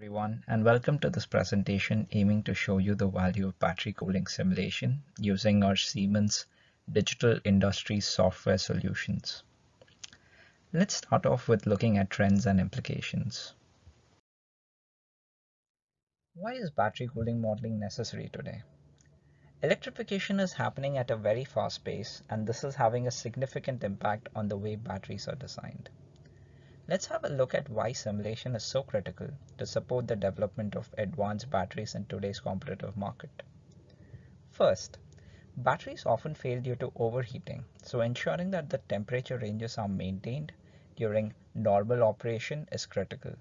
everyone and welcome to this presentation aiming to show you the value of battery cooling simulation using our Siemens Digital Industries software solutions. Let's start off with looking at trends and implications. Why is battery cooling modeling necessary today? Electrification is happening at a very fast pace and this is having a significant impact on the way batteries are designed. Let's have a look at why simulation is so critical to support the development of advanced batteries in today's competitive market. First, batteries often fail due to overheating, so ensuring that the temperature ranges are maintained during normal operation is critical.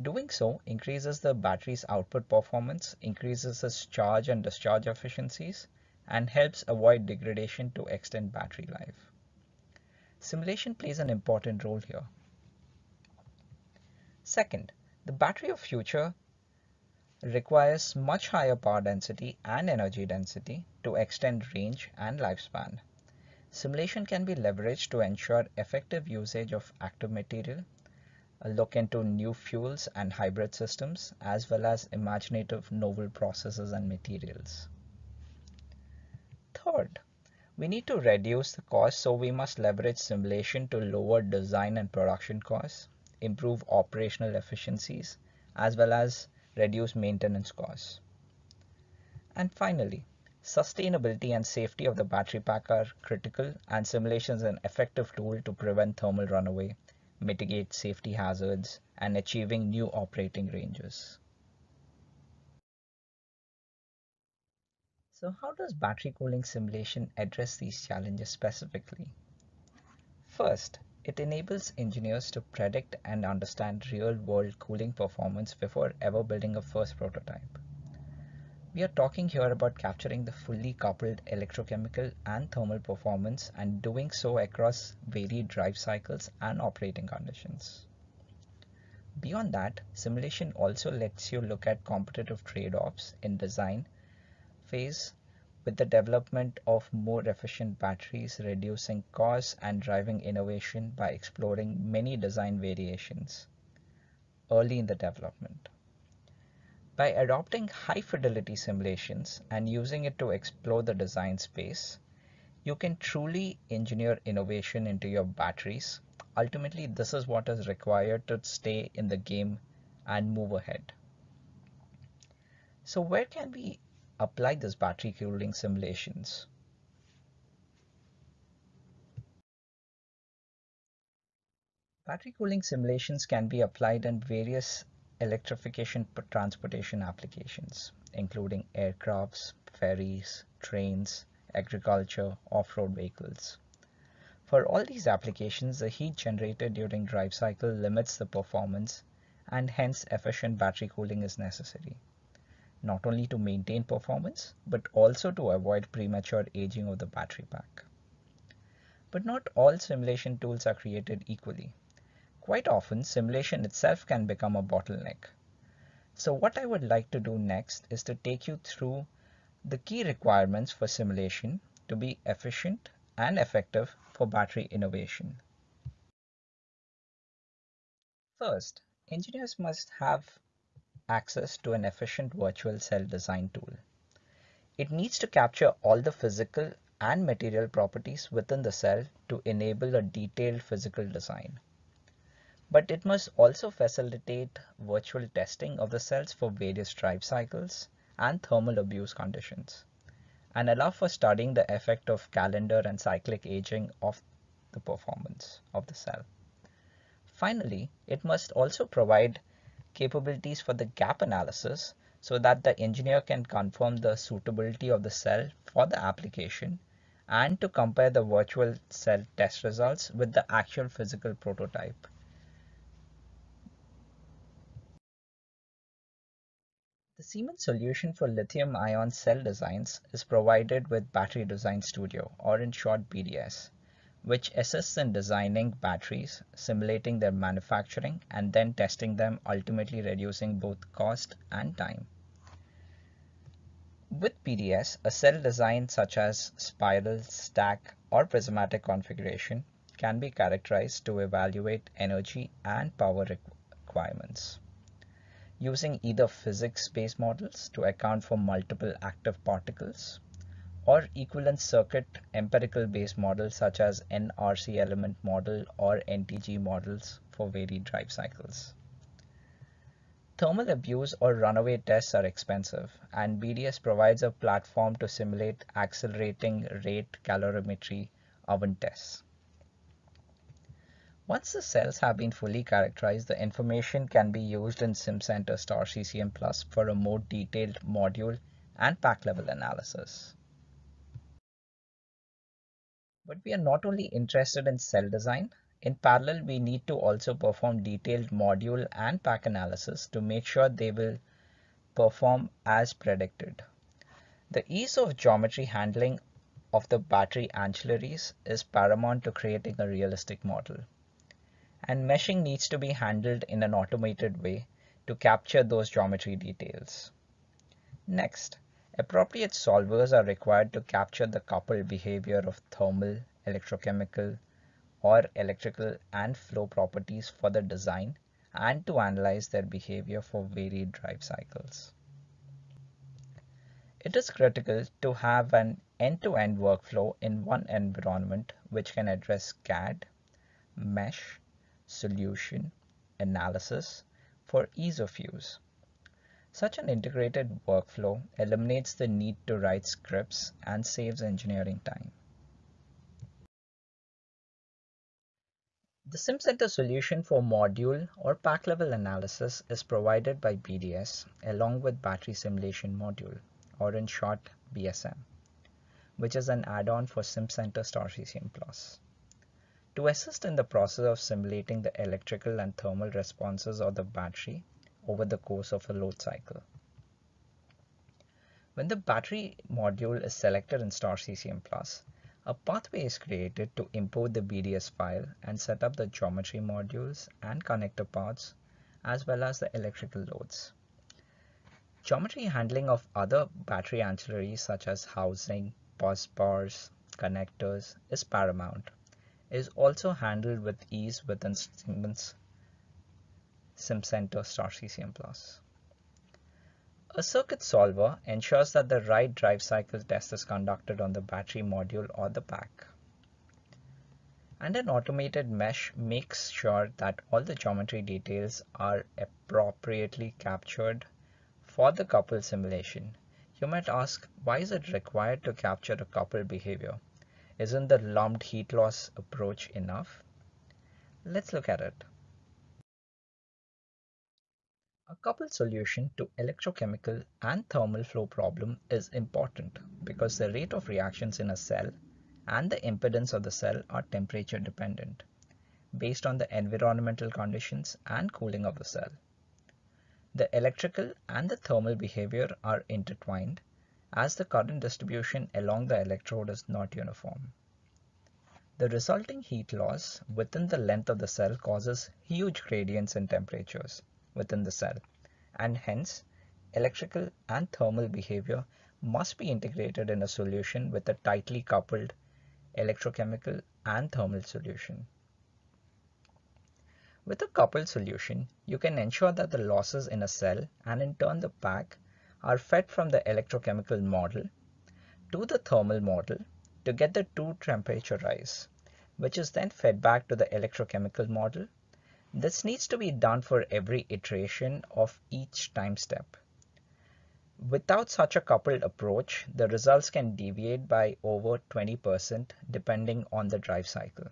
Doing so increases the battery's output performance, increases its charge and discharge efficiencies, and helps avoid degradation to extend battery life. Simulation plays an important role here. Second, the battery of future requires much higher power density and energy density to extend range and lifespan. Simulation can be leveraged to ensure effective usage of active material, look into new fuels and hybrid systems, as well as imaginative novel processes and materials. Third, we need to reduce the cost, so we must leverage simulation to lower design and production costs improve operational efficiencies, as well as reduce maintenance costs. And finally, sustainability and safety of the battery pack are critical and simulation is an effective tool to prevent thermal runaway, mitigate safety hazards, and achieving new operating ranges. So how does battery cooling simulation address these challenges specifically? First, it enables engineers to predict and understand real-world cooling performance before ever building a first prototype. We are talking here about capturing the fully coupled electrochemical and thermal performance and doing so across varied drive cycles and operating conditions. Beyond that, simulation also lets you look at competitive trade-offs in design phase with the development of more efficient batteries, reducing costs and driving innovation by exploring many design variations early in the development. By adopting high fidelity simulations and using it to explore the design space, you can truly engineer innovation into your batteries. Ultimately, this is what is required to stay in the game and move ahead. So where can we apply this battery cooling simulations. Battery cooling simulations can be applied in various electrification transportation applications, including aircrafts, ferries, trains, agriculture, off-road vehicles. For all these applications, the heat generated during drive cycle limits the performance and hence efficient battery cooling is necessary not only to maintain performance, but also to avoid premature aging of the battery pack. But not all simulation tools are created equally. Quite often, simulation itself can become a bottleneck. So what I would like to do next is to take you through the key requirements for simulation to be efficient and effective for battery innovation. First, engineers must have access to an efficient virtual cell design tool. It needs to capture all the physical and material properties within the cell to enable a detailed physical design. But it must also facilitate virtual testing of the cells for various drive cycles and thermal abuse conditions and allow for studying the effect of calendar and cyclic aging of the performance of the cell. Finally, it must also provide capabilities for the gap analysis so that the engineer can confirm the suitability of the cell for the application and to compare the virtual cell test results with the actual physical prototype. The Siemens solution for lithium ion cell designs is provided with Battery Design Studio or in short BDS which assists in designing batteries, simulating their manufacturing, and then testing them, ultimately reducing both cost and time. With BDS, a cell design such as spiral, stack, or prismatic configuration can be characterized to evaluate energy and power requirements. using either physics-based models to account for multiple active particles or equivalent circuit empirical based models such as NRC element model or NTG models for varied drive cycles. Thermal abuse or runaway tests are expensive, and BDS provides a platform to simulate accelerating rate calorimetry oven tests. Once the cells have been fully characterized, the information can be used in SimCenter star CCM Plus for a more detailed module and pack level analysis. But we are not only interested in cell design, in parallel, we need to also perform detailed module and pack analysis to make sure they will perform as predicted. The ease of geometry handling of the battery ancillaries is paramount to creating a realistic model. And meshing needs to be handled in an automated way to capture those geometry details. Next, appropriate solvers are required to capture the coupled behavior of thermal, electrochemical, or electrical and flow properties for the design and to analyze their behavior for varied drive cycles. It is critical to have an end-to-end -end workflow in one environment which can address CAD, mesh, solution, analysis for ease of use. Such an integrated workflow eliminates the need to write scripts and saves engineering time. The SimCenter solution for module or pack level analysis is provided by BDS along with battery simulation module or in short BSM, which is an add-on for SimCenter Star CCM Plus. To assist in the process of simulating the electrical and thermal responses of the battery over the course of a load cycle. When the battery module is selected in Star CCM Plus, a pathway is created to import the BDS file and set up the geometry modules and connector paths as well as the electrical loads. Geometry handling of other battery ancillaries such as housing, bus bars, connectors is paramount. It is also handled with ease within Siemens SimCenter Star CCM Plus. A circuit solver ensures that the right drive cycle test is conducted on the battery module or the pack. And an automated mesh makes sure that all the geometry details are appropriately captured for the couple simulation. You might ask, why is it required to capture a couple behavior? Isn't the lumped heat loss approach enough? Let's look at it. A coupled solution to electrochemical and thermal flow problem is important because the rate of reactions in a cell and the impedance of the cell are temperature dependent based on the environmental conditions and cooling of the cell. The electrical and the thermal behavior are intertwined as the current distribution along the electrode is not uniform. The resulting heat loss within the length of the cell causes huge gradients in temperatures within the cell and hence electrical and thermal behavior must be integrated in a solution with a tightly coupled electrochemical and thermal solution. With a coupled solution, you can ensure that the losses in a cell and in turn the pack are fed from the electrochemical model to the thermal model to get the true temperature rise, which is then fed back to the electrochemical model this needs to be done for every iteration of each time step. Without such a coupled approach, the results can deviate by over 20% depending on the drive cycle.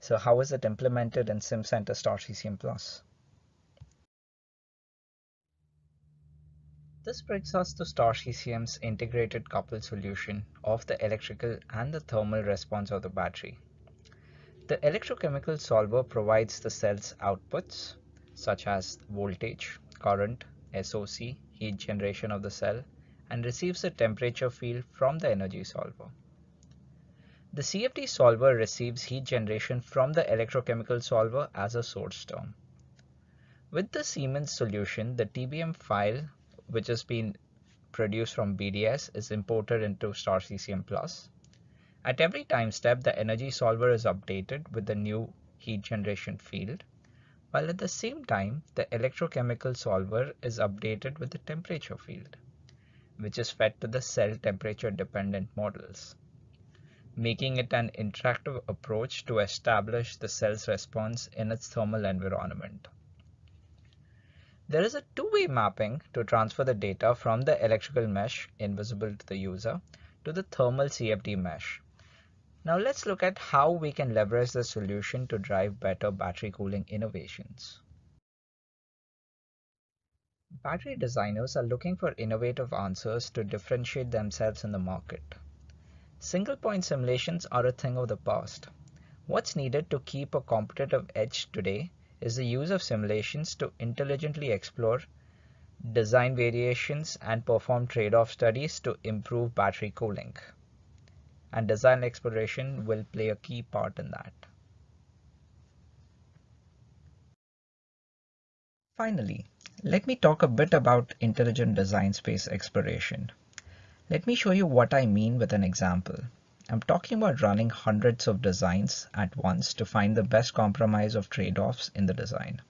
So how is it implemented in SimCenter Star CCM Plus? This brings us to Star CCM's integrated coupled solution of the electrical and the thermal response of the battery. The electrochemical solver provides the cell's outputs such as voltage, current, SOC, heat generation of the cell and receives a temperature field from the energy solver. The CFD solver receives heat generation from the electrochemical solver as a source term. With the Siemens solution, the TBM file which has been produced from BDS is imported into Star CCM Plus at every time step, the energy solver is updated with the new heat generation field, while at the same time the electrochemical solver is updated with the temperature field, which is fed to the cell temperature dependent models, making it an interactive approach to establish the cell's response in its thermal environment. There is a two-way mapping to transfer the data from the electrical mesh invisible to the user to the thermal CFD mesh. Now let's look at how we can leverage the solution to drive better battery cooling innovations. Battery designers are looking for innovative answers to differentiate themselves in the market. Single point simulations are a thing of the past. What's needed to keep a competitive edge today is the use of simulations to intelligently explore design variations and perform trade-off studies to improve battery cooling. And design exploration will play a key part in that. Finally, let me talk a bit about intelligent design space exploration. Let me show you what I mean with an example. I'm talking about running hundreds of designs at once to find the best compromise of trade-offs in the design.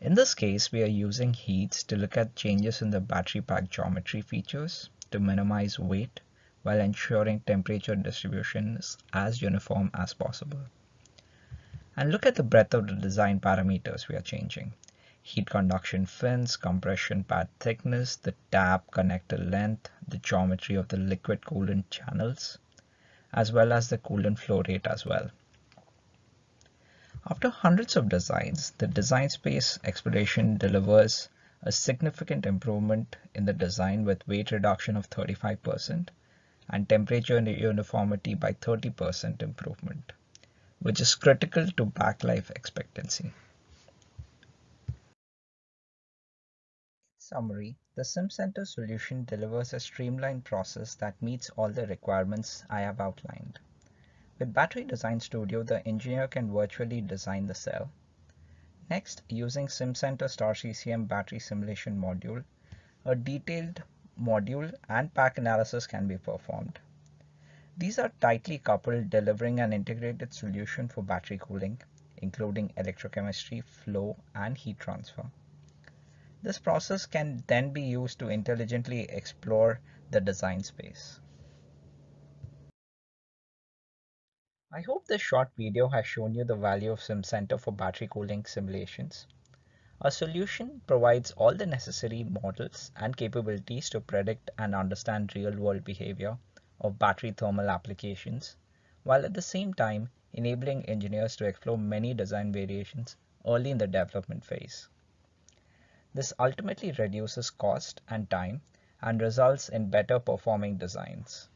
In this case, we are using HEEDS to look at changes in the battery pack geometry features to minimize weight while ensuring temperature distribution is as uniform as possible. And look at the breadth of the design parameters we are changing. Heat conduction fins, compression pad thickness, the tap connector length, the geometry of the liquid coolant channels, as well as the coolant flow rate as well. After hundreds of designs, the design space exploration delivers a significant improvement in the design with weight reduction of 35% and temperature uniformity by 30% improvement, which is critical to back life expectancy. summary, the SimCenter solution delivers a streamlined process that meets all the requirements I have outlined. With Battery Design Studio, the engineer can virtually design the cell. Next, using SimCenter Star CCM battery simulation module, a detailed module and pack analysis can be performed. These are tightly coupled, delivering an integrated solution for battery cooling, including electrochemistry, flow, and heat transfer. This process can then be used to intelligently explore the design space. I hope this short video has shown you the value of SimCenter for battery cooling simulations. Our solution provides all the necessary models and capabilities to predict and understand real-world behavior of battery thermal applications, while at the same time enabling engineers to explore many design variations early in the development phase. This ultimately reduces cost and time and results in better performing designs.